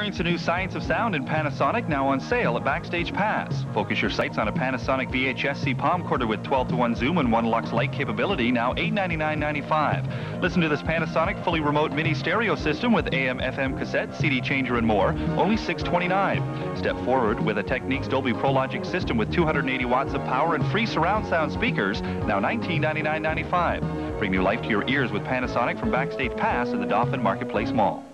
Experience the new Science of Sound in Panasonic now on sale at Backstage Pass. Focus your sights on a Panasonic VHS-C palm palmcorder with 12 to 1 zoom and 1 lux light capability, now $899.95. Listen to this Panasonic fully remote mini stereo system with AM, FM cassette, CD changer, and more, only $629. Step forward with a Technics Dolby Prologic system with 280 watts of power and free surround sound speakers, now $1999.95. Bring new life to your ears with Panasonic from Backstage Pass at the Dauphin Marketplace Mall.